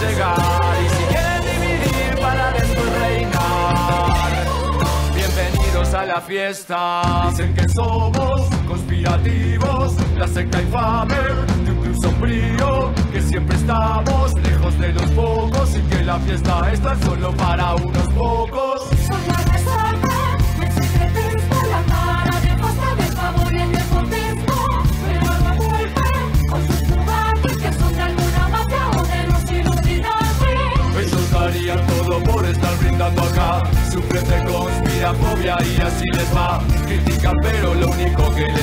y si quieren dividir para dentro reinar. Bienvenidos a la fiesta. Dicen que somos conspirativos, la secta infame de un club sombrío que siempre estamos lejos de los pocos y que la fiesta está solo para unos si les va, critican pero lo único que les